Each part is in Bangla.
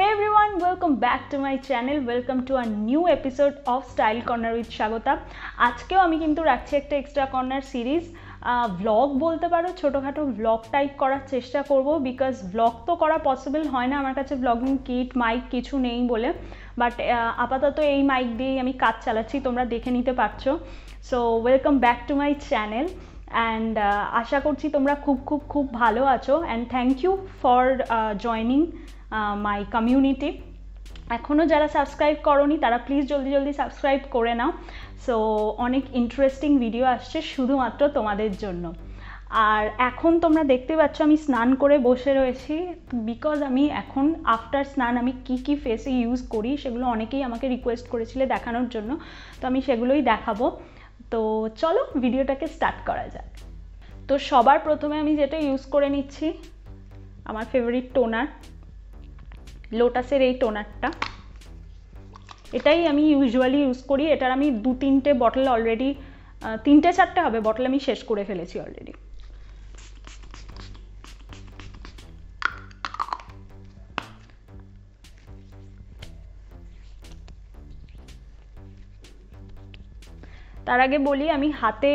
Hey everyone, welcome back to my channel. Welcome to new episode of Style Corner with Shagota. আজকেও আমি কিন্তু রাখছি একটা এক্সট্রা কর্নার সিরিজ ভ্লগ বলতে পারো ছোটোখাটো ভ্লগ টাইপ করার চেষ্টা করব বিকজ ভ্লগ তো করা পসিবল হয় না আমার কাছে ভ্লগিং কিট মাইক কিছু নেই বলে বাট আপাতত এই মাইক দিয়েই আমি কাজ চালাচ্ছি তোমরা দেখে নিতে পারছ so welcome back to my channel and আশা করছি তোমরা খুব খুব খুব ভালো আছো and thank you for joining my community এখনও যারা সাবস্ক্রাইব করনি, তারা প্লিজ জলদি জলদি সাবস্ক্রাইব করে নাও। সো অনেক ইন্টারেস্টিং ভিডিও আসছে শুধুমাত্র তোমাদের জন্য। আর এখন তোমরা দেখতে পাচ্ছ, আমি স্নান করে বসে রয়েছি। বিকজ আমি এখন আফটার স্নান, আমি কি কি ফেসে ইউজ করি, সেগুলো অনেকেই আমাকে রিকোয়েস্ট করেছিলে দেখানোর জন্য। তো আমি সেগুলোই দেখাবো। তো চলো ভিডিওটাকে স্টার্ট করা যাক। তো সবার প্রথমে আমি যেটা ইউজ করে নিচ্ছি, আমার ফেভারিট টোনার লোটাসের এই টোনারটা। এটাই আমি ইউজুয়ালি ইউজ করি। এটার আমি দু তিনটে বটল অলরেডি তিনটে চারটে হবে। বটল আমি শেষ করে ফেলেছি অলরেডি তার আগে বলি, আমি হাতে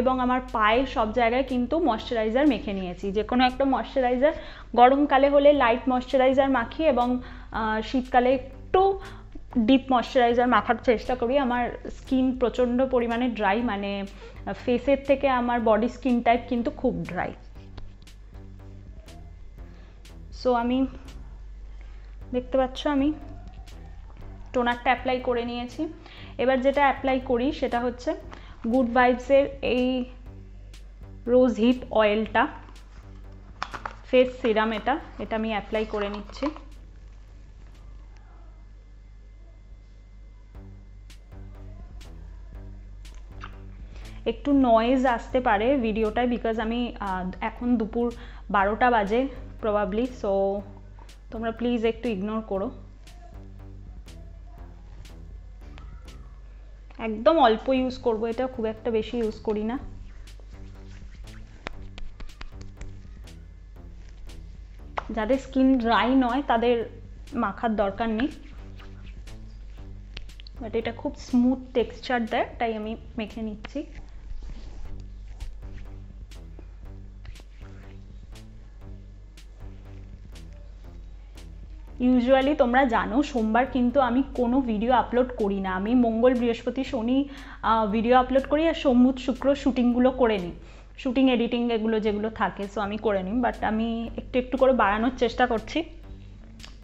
এবং আমার পায়ে সব জায়গায় কিন্তু ময়শ্চারাইজার মেখে নিয়েছি। যে কোনো একটা ময়শ্চারাইজার গরমকালে হলে লাইট ময়শ্চারাইজার মাখি এবং শীতকালে একটু ডিপ ময়শ্চারাইজার মাখার চেষ্টা করি। আমার স্কিন প্রচণ্ড পরিমাণে ড্রাই মানে ফেসের থেকে আমার বডি স্কিন টাইপ কিন্তু খুব ড্রাই সো আমি, দেখতে পাচ্ছ আমি টোনারটা অ্যাপ্লাই করে নিয়েছি। এবার যেটা অ্যাপ্লাই করি সেটা হচ্ছে গুড ভাইবসের এই রোজ হিট অয়েলটা ফেস সিরাম এটা এটা আমি অ্যাপ্লাই করে নিচ্ছি। একটু নয়েজ আসতে পারে ভিডিওটায় বিকজ আমি এখন দুপুর বারোটা বাজে প্রবাবলি সো তোমরা প্লিজ একটু ইগনোর করো। একদম অল্প ইউজ করব, এটা খুব একটা বেশি ইউজ করি না। যাদের স্কিন ড্রাই নয়, তাদের মাখার দরকার নেই। বাট এটা খুব স্মুথ টেক্সচার দেয়, তাই আমি মেখে নিচ্ছি। ইউজুয়ালি তোমরা জানো, সোমবার কিন্তু আমি কোনো ভিডিও আপলোড করি না। আমি মঙ্গল, বৃহস্পতি, শনি ভিডিও আপলোড করি আর সোমবুধ শুক্র শুটিংগুলো করে নিই। শ্যুটিং এডিটিং এগুলো যেগুলো থাকে সো আমি করে নিই। বাট আমি একটু একটু করে বাড়ানোর চেষ্টা করছি।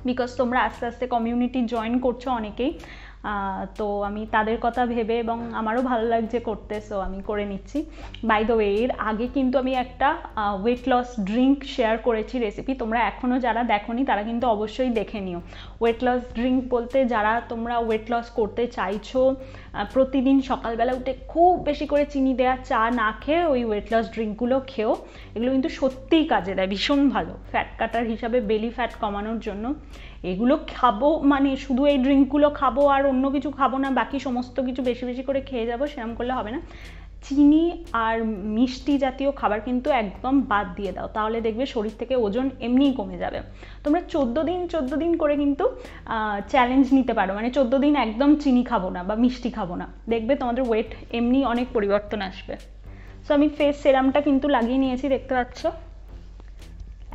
বিকজ তোমরা আস্তে আস্তে কমিউনিটি জয়েন করছ অনেকেই। তো আমি তাদের কথা ভেবে এবং আমারও ভালো লাগছে করতে সো আমি করে নিচ্ছি। বাই দ্য ওয়ে এর আগে কিন্তু আমি একটা ওয়েট লস ড্রিঙ্ক শেয়ার করেছি রেসিপি তোমরা এখনও যারা দেখোনি তারা কিন্তু অবশ্যই দেখে নিও। ওয়েট লস ড্রিঙ্ক বলতে যারা তোমরা ওয়েট লস করতে চাইছো প্রতিদিন সকালবেলা উঠে খুব বেশি করে চিনি দেওয়া চা না খেয়ে ওই ওয়েট লস ড্রিঙ্কগুলো খেও, এগুলো কিন্তু সত্যিই কাজে দেয়, ভীষণ ভালো। ফ্যাট কাটার হিসাবে বেলি ফ্যাট কমানোর জন্য। এগুলো খাব মানে শুধু এই ড্রিঙ্কগুলো খাব আর অন্য কিছু খাব না, বাকি সমস্ত কিছু বেশি বেশি করে খেয়ে যাব সেরকম করলে হবে না। চিনি আর মিষ্টি জাতীয় খাবার কিন্তু একদম বাদ দিয়ে দাও, তাহলে দেখবে শরীর থেকে ওজন এমনিই কমে যাবে। তোমরা চোদ্দ দিন চোদ্দ দিন করে কিন্তু চ্যালেঞ্জ নিতে পারো মানে চোদ্দ দিন একদম চিনি খাব না বা মিষ্টি খাব না। দেখবে তোমাদের ওয়েট এমনি অনেক পরিবর্তন আসবে। সো আমি ফেস সেরামটা কিন্তু লাগিয়ে নিয়েছি, দেখতে পাচ্ছ?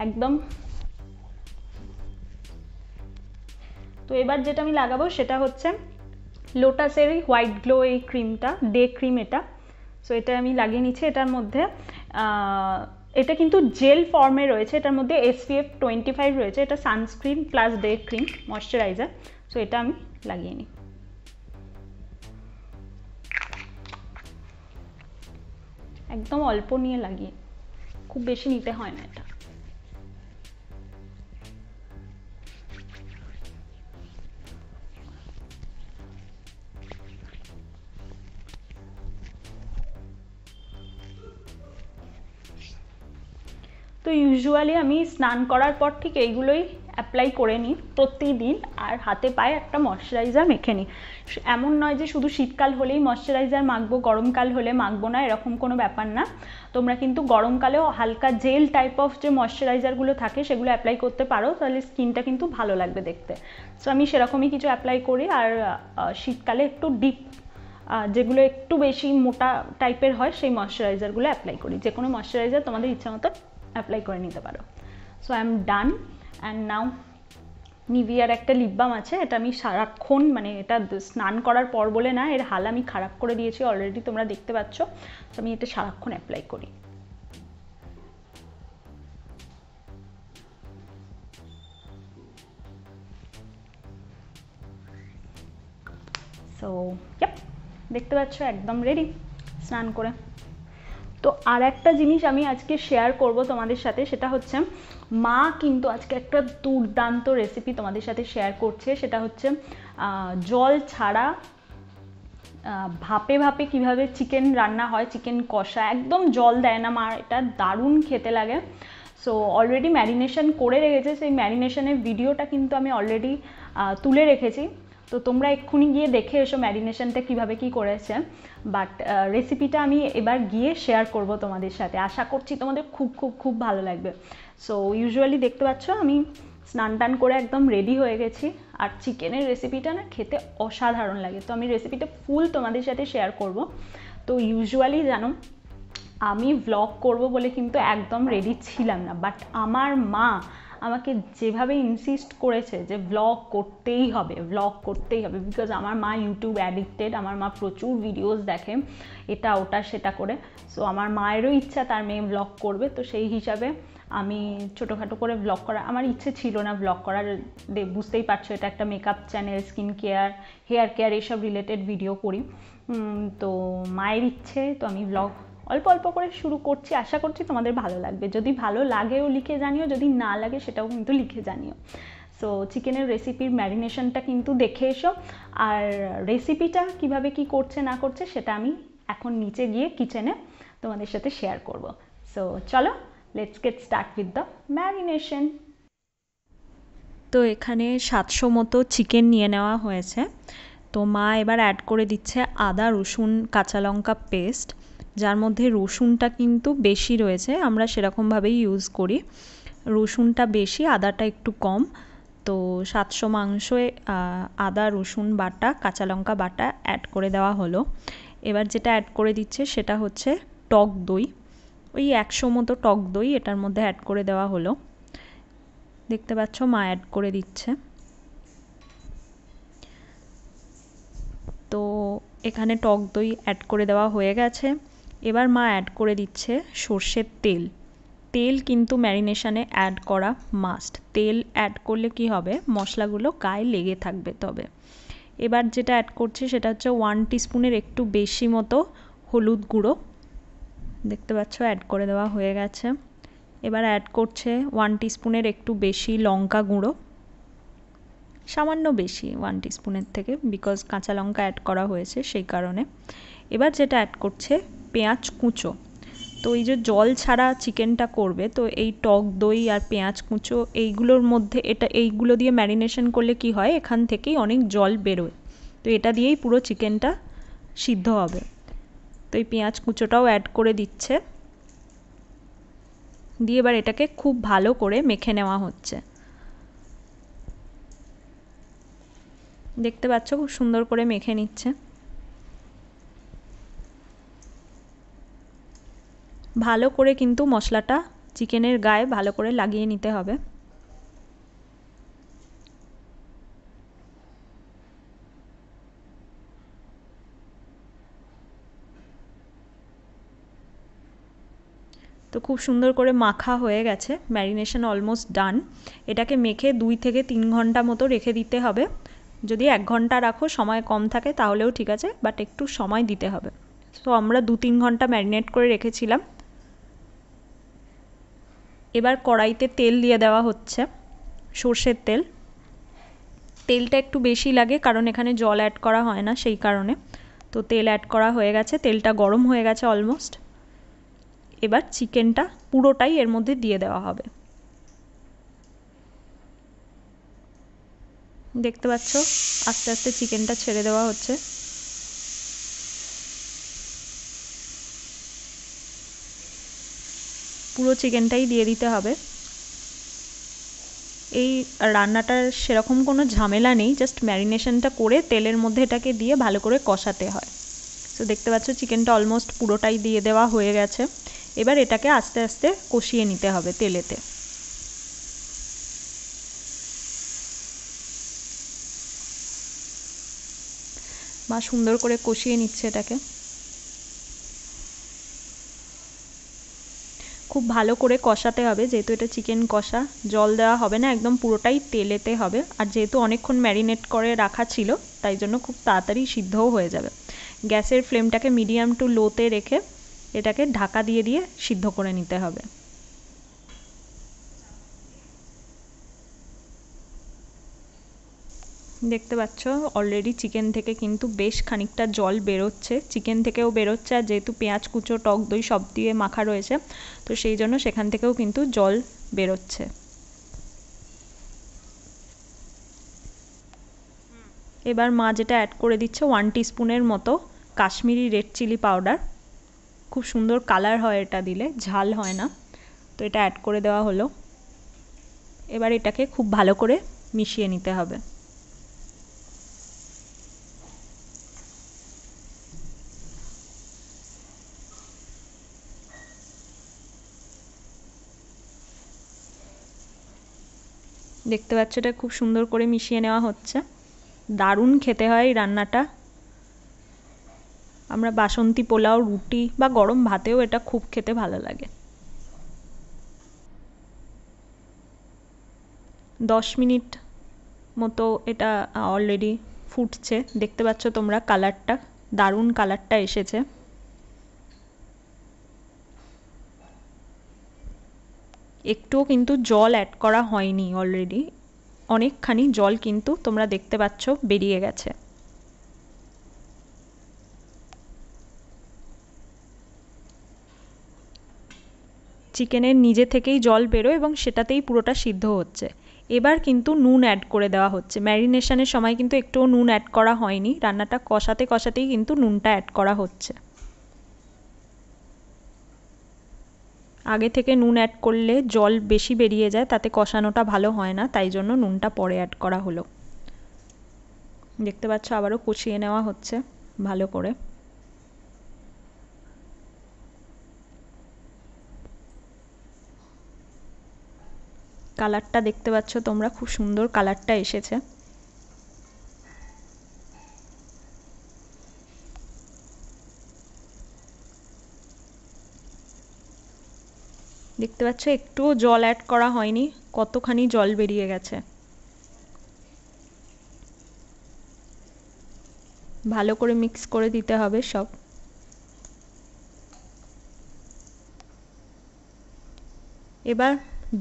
একদম তো এবার যেটা আমি লাগাবো সেটা হচ্ছে লোটাসের এই হোয়াইট গ্লো এই ক্রিমটা, ডে ক্রিম এটা। সো এটা আমি লাগিয়ে নিচ্ছি এটার মধ্যে। এটা কিন্তু জেল ফর্মে রয়েছে, এটার মধ্যে এসপিএফ টোয়েন্টি ফাইভ রয়েছে, এটা sunscreen plus day cream, moisturiser. So এটা আমি লাগিয়ে নিই। একদম অল্প নিয়ে লাগিয়ে। খুব বেশি নিতে হয় না এটা। তো ইউজুয়ালি আমি স্নান করার পর ঠিক এইগুলোই অ্যাপ্লাই করে নিই প্রতিদিন আর হাতে পায়ে একটা ময়শ্চারাইজার মেখে নিই। এমন নয় যে শুধু শীতকাল হলেই ময়শ্চারাইজার মাখবো, গরমকাল হলে মাখবো না, এরকম কোনো ব্যাপার না। তোমরা কিন্তু গরমকালেও হালকা জেল টাইপ অফ যে ময়শ্চারাইজারগুলো থাকে সেগুলো অ্যাপ্লাই করতে পারো, তাহলে স্কিনটা কিন্তু ভালো লাগবে দেখতে। সো আমি সেরকমই কিছু অ্যাপ্লাই করি আর শীতকালে একটু ডিপ যেগুলো একটু বেশি মোটা টাইপের হয় সেই ময়শ্চারাইজারগুলো অ্যাপ্লাই করি। যে কোনো ময়শ্চারাইজার তোমাদের ইচ্ছা মতো অ্যাপ্লাই করে নিতে পারো। So I am done and now নিভিয়ার একটা লিপবাম আছে, এটা আমি সারাক্ষণ মানে এটা স্নান করার পর বলে না, এর হাল আমি খারাপ করে দিয়েছি অলরেডি তোমরা দেখতে পাচ্ছ। তো আমি এটা সারাক্ষণ অ্যাপ্লাই করি। সো দেখতে পাচ্ছ, একদম রেডি স্নান করে। তো আর একটা জিনিস আমি আজকে শেয়ার করব তোমাদের সাথে, সেটা হচ্ছে মা কিন্তু আজকে একটা দুর্দান্ত রেসিপি তোমাদের সাথে শেয়ার করছে, সেটা হচ্ছে জল ছাড়া ভাপে ভাপে কীভাবে চিকেন রান্না হয় চিকেন কষা, একদম জল দেয় না মা, এটা দারুণ খেতে লাগে। সো অলরেডি ম্যারিনেশন করে রেখেছে, সেই ম্যারিনেশনের ভিডিওটা কিন্তু আমি অলরেডি তুলে রেখেছি। তো তোমরা এক্ষুনি গিয়ে দেখে এসো ম্যারিনেশনটা কীভাবে কি করেছে। বাট রেসিপিটা আমি এবার গিয়ে শেয়ার করব তোমাদের সাথে। আশা করছি তোমাদের খুব খুব খুব ভালো লাগবে। সো ইউজুয়ালি দেখতে পাচ্ছ আমি স্নান টান করে একদম রেডি হয়ে গেছি। আর চিকেনের রেসিপিটা না খেতে অসাধারণ লাগে। তো আমি রেসিপিটা ফুল তোমাদের সাথে শেয়ার করব। তো ইউজুয়ালি জানো, আমি ভ্লগ করব বলে কিন্তু একদম রেডি ছিলাম না। বাট আমার মা আমাকে যেভাবে ইনসিস্ট করেছে যে ব্লগ করতেই হবে ব্লগ করতেই হবে বিকজ আমার মা ইউটিউব অ্যাডিক্টেড আমার মা প্রচুর ভিডিওস দেখে, এটা, ওটা, সেটা করে। সো আমার মায়েরও ইচ্ছা তার মেয়ে ব্লগ করবে, তো সেই হিসাবে আমি ছোটোখাটো করে ব্লগ করা, আমার ইচ্ছে ছিল না ব্লগ করার বুঝতেই পারছ এটা একটা makeup channel skin care hair care এইসব রিলেটেড ভিডিও করি। তো মায়ের ইচ্ছে, তো আমি ব্লগ অল্প অল্প করে শুরু করছি, আশা করছি তোমাদের ভালো লাগবে। যদি ভালো লাগেও লিখে জানিও, যদি না লাগে সেটাও কিন্তু লিখে জানিও। সো চিকেনের রেসিপির ম্যারিনেশনটা কিন্তু দেখে এসো। আর রেসিপিটা কীভাবে কি করছে, না করছে, সেটা আমি এখন নিচে গিয়ে কিচেনে তোমাদের সাথে শেয়ার করব। সো চলো let's get start with the marination তো এখানে সাতশো মতো চিকেন নিয়ে নেওয়া হয়েছে। তো মা এবার অ্যাড করে দিচ্ছে আদা, রসুন, কাঁচা লঙ্কা পেস্ট যার মধ্যে রসুনটা কিন্তু বেশি রয়েছে, আমরা সেরকমভাবেই ইউজ করি। রসুনটা বেশি, আদাটা একটু কম। তো সাতশো মাংসে আদা, রসুন বাটা, কাঁচা লঙ্কা বাটা অ্যাড করে দেওয়া হলো। এবার যেটা অ্যাড করে দিচ্ছে সেটা হচ্ছে টক দই। ওই একশো মতো টক দই এটার মধ্যে অ্যাড করে দেওয়া হলো। দেখতে পাচ্ছ, মা অ্যাড করে দিচ্ছে। তো এখানে টক দই অ্যাড করে দেওয়া হয়ে গেছে। এবার মা অ্যাড করে দিচ্ছে সর্ষের তেল। তেল কিন্তু ম্যারিনেশানে অ্যাড করা মাস্ট তেল অ্যাড করলে কি হবে? মশলাগুলো গায়ে লেগে থাকবে তবে। এবার যেটা অ্যাড করছে সেটা হচ্ছে ওয়ান টিস্পুনের একটু বেশি মতো হলুদ গুঁড়ো। দেখতে পাচ্ছ অ্যাড করে দেওয়া হয়ে গেছে। এবার অ্যাড করছে ওয়ান টিস্পুনের একটু বেশি লঙ্কা গুঁড়ো। সামান্য বেশি ওয়ান টিস্পুনের থেকে বিকজ কাঁচা লঙ্কা অ্যাড করা হয়েছে সেই কারণে। এবার যেটা অ্যাড করছে পেঁয়াজ কুঁচো। তো এই যে জল ছাড়া চিকেনটা করবে, তো এই টক দই আর পেঁয়াজ কুঁচো, এইগুলোর মধ্যে এটা, এইগুলো দিয়ে ম্যারিনেশন করলে কি হয়? এখান থেকেই অনেক জল বেরোয়। তো এটা দিয়েই পুরো চিকেনটা সিদ্ধ হবে। তো এই পেঁয়াজ কুঁচোটাও অ্যাড করে দিচ্ছে। দিয়ে এবার এটাকে খুব ভালো করে মেখে নেওয়া হচ্ছে। দেখতে পাচ্ছ? খুব সুন্দর করে মেখে নিচ্ছে। ভালো করে কিন্তু মশলাটা চিকেনের গায়ে ভালো করে লাগিয়ে নিতে হবে। তো খুব সুন্দর করে মাখা হয়ে গেছে, ম্যারিনেশন অলমোস্ট ডান। এটাকে মেখে দুই থেকে তিন ঘণ্টা মতো রেখে দিতে হবে। যদি এক ঘণ্টা রাখো, সময় কম থাকে তাহলেও ঠিক আছে, বাট একটু সময় দিতে হবে। তো আমরা দু তিন ঘণ্টা ম্যারিনেট করে রেখেছিলাম। এবার কড়াইতে তেল দিয়ে দেওয়া হচ্ছে, সর্ষের তেল। তেলটা একটু বেশি লাগে কারণ এখানে জল অ্যাড করা হয় না সেই কারণে। তো তেল অ্যাড করা হয়ে গেছে, তেলটা গরম হয়ে গেছে অলমোস্ট এবার চিকেনটা পুরোটাই এর মধ্যে দিয়ে দেওয়া হবে। দেখতে পাচ্ছ, আস্তে আস্তে চিকেনটা ছেড়ে দেওয়া হচ্ছে। পুরো চিকেনটাই দিয়ে দিতে হবে। এই রান্নাটার সেরকম কোনো ঝামেলা নেই জাস্ট ম্যারিনেশনটা করে তেলের মধ্যে এটাকে দিয়ে ভালো করে কষাতে হয়। তো দেখতে পাচ্ছ চিকেনটা অলমোস্ট পুরোটাই দিয়ে দেওয়া হয়ে গেছে। এবার এটাকে আস্তে আস্তে কষিয়ে নিতে হবে তেলেতে। মা সুন্দর করে কষিয়ে নিচ্ছে এটাকে। খুব ভালো করে কষাতে হবে, যেহেতু এটা চিকেন কষা, জল দেওয়া হবে না, একদম পুরোটাই তেলেতে হবে। আর যেহেতু অনেকক্ষণ ম্যারিনেট করে রাখা ছিল, তাই জন্য খুব তাড়াতাড়ি সিদ্ধও হয়ে যাবে। গ্যাসের ফ্লেমটাকে মিডিয়াম টু লোতে রেখে এটাকে ঢাকা দিয়ে দিয়ে সিদ্ধ করে নিতে হবে। দেখতে পাচ্ছ অলরেডি চিকেন থেকে কিন্তু বেশ খানিকটা জল বেরোচ্ছে। চিকেন থেকেও বেরোচ্ছে আর যেহেতু পেঁয়াজ, কুচো, টক দই সব দিয়ে মাখা রয়েছে, তো সেই জন্য সেখান থেকেও কিন্তু জল বেরোচ্ছে। এবার মা যেটা অ্যাড করে দিচ্ছে ওয়ান স্পুনের মতো কাশ্মীরি রেড চিলি পাউডার খুব সুন্দর কালার হয় এটা দিলে, ঝাল হয় না। তো এটা অ্যাড করে দেওয়া হলো। এবার এটাকে খুব ভালো করে মিশিয়ে নিতে হবে। দেখতে পাচ্ছ এটা খুব সুন্দর করে মিশিয়ে নেওয়া হচ্ছে। দারুণ খেতে হয় রান্নাটা। আমরা বাসন্তী পোলাও, রুটি বা গরম ভাতেও এটা খুব খেতে ভালো লাগে। দশ মিনিট মতো এটা অলরেডি ফুটছে। দেখতে পাচ্ছ তোমরা কালারটা দারুণ কালারটা এসেছে। একটুও কিন্তু জল অ্যাড করা হয়নি অলরেডি অনেকখানি জল কিন্তু তোমরা দেখতে পাচ্ছ বেরিয়ে গেছে। চিকেনের নিজে থেকেই জল বেরোয় এবং সেটাতেই পুরোটা সিদ্ধ হচ্ছে। এবার কিন্তু নুন অ্যাড করে দেওয়া হচ্ছে। ম্যারিনেশনের সময় কিন্তু একটুও নুন অ্যাড করা হয়নি। রান্নাটা কষাতে কষাতেই কিন্তু নুনটা অ্যাড করা হচ্ছে। আগে থেকে নুন অ্যাড করলে জল বেশি বেরিয়ে যায়, তাতে কষানোটা ভালো হয় না, তাই জন্য নুনটা পরে অ্যাড করা হলো। দেখতে পাচ্ছ আবারও কষিয়ে নেওয়া হচ্ছে ভালো করে। কালারটা দেখতে পাচ্ছ তোমরা, খুব সুন্দর কালারটা এসেছে। দেখতে পাচ্ছ, একটুও জল অ্যাড করা হয়নি, কতখানি জল বেরিয়ে গেছে। ভালো করে মিক্স করে দিতে হবে সব। এবার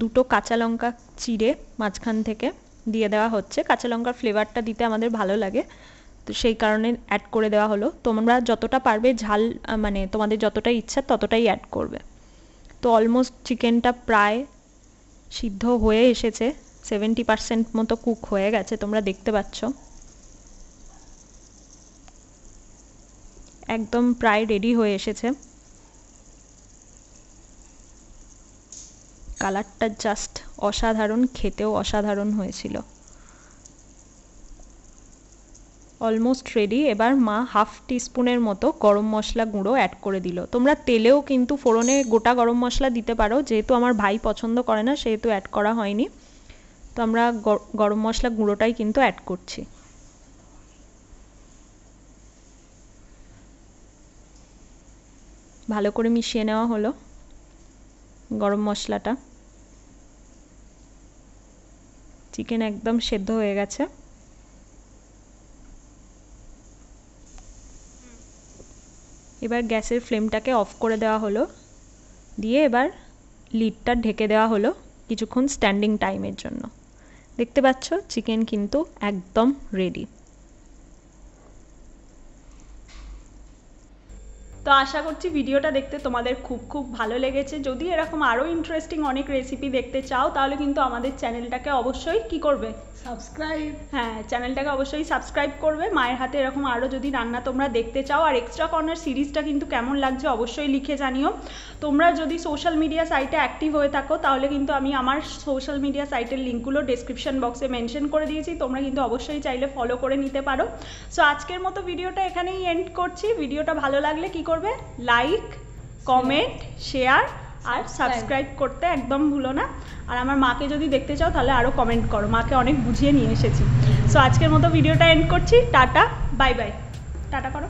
দুটো কাঁচা লঙ্কা চিড়ে মাঝখান থেকে দিয়ে দেওয়া হচ্ছে। কাঁচা লঙ্কার ফ্লেভারটা দিতে আমাদের ভালো লাগে। তো সেই কারণে অ্যাড করে দেওয়া হলো। তোমরা যতটা পারবে ঝাল মানে তোমাদের যতটা ইচ্ছা ততটাই অ্যাড করবে। তো অলমোস্ট চিকেনটা প্রায় সিদ্ধ হয়ে এসেছে। সেভেন্টি পার্সেন্ট মতো কুক হয়ে গেছে, তোমরা দেখতে পাচ্ছ। একদম প্রায় রেডি হয়ে এসেছে। কালারটা জাস্ট অসাধারণ, খেতেও অসাধারণ হয়েছিল। অলমোস্ট রেডি এবার মা হাফ টিস্পুনের মতো গরম মশলা গুঁড়ো অ্যাড করে দিল। তোমরা তেলেও কিন্তু ফোড়নে গোটা গরম মশলা দিতে পারো, যেহেতু আমার ভাই পছন্দ করে না, সেহেতু অ্যাড করা হয়নি। তো আমরা গরম মশলা গুঁড়োটাই কিন্তু অ্যাড করছি। ভালো করে মিশিয়ে নেওয়া হলো গরম মশলাটা। চিকেন একদম সেদ্ধ হয়ে গেছে। এবার গ্যাসের ফ্লেমটাকে অফ করে দেওয়া হলো। দিয়ে এবার লিডটা ঢেকে দেওয়া হলো কিছুক্ষণ স্ট্যান্ডিং টাইমের জন্য। দেখতে পাচ্ছ, চিকেন কিন্তু একদম রেডি তো আশা করছি ভিডিওটা দেখতে তোমাদের খুব খুব ভালো লেগেছে। যদি এরকম আরও ইন্টারেস্টিং অনেক রেসিপি দেখতে চাও তাহলে কিন্তু আমাদের চ্যানেলটাকে অবশ্যই কি করবে? সাবস্ক্রাইব হ্যাঁ চ্যানেলটাকে অবশ্যই সাবস্ক্রাইব করবে। মায়ের হাতে এরকম আরও যদি রান্না তোমরা দেখতে চাও আর এক্সট্রা কর্নার সিরিজটা কিন্তু কেমন লাগছে অবশ্যই লিখে জানিও। তোমরা যদি সোশ্যাল মিডিয়া সাইটে অ্যাক্টিভ হয়ে থাকো তাহলে কিন্তু আমি আমার সোশ্যাল মিডিয়া সাইটের লিঙ্কগুলো ডেসক্রিপশন বক্সে মেনশন করে দিয়েছি। তোমরা কিন্তু অবশ্যই চাইলে ফলো করে নিতে পারো। সো আজকের মতো ভিডিওটা এখানেই এন্ড করছি। ভিডিওটা ভালো লাগলে কি করবে লাইক কমেন্ট শেয়ার আর সাবস্ক্রাইব করতে একদম ভুলো না। আর আমার মাকে যদি দেখতে চাও তাহলে আরও কমেন্ট করো মাকে অনেক বুঝিয়ে নিয়ে এসেছি। সো আজকের মতো ভিডিওটা এন্ড করছি। টাটা বাই বাই টাটা করো।